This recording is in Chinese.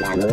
Là nước